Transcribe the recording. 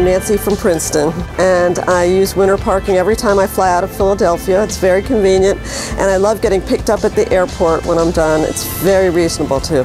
I'm Nancy from Princeton, and I use Winner parking every time I fly out of Philadelphia. It's very convenient, and I love getting picked up at the airport when I'm done. It's very reasonable too.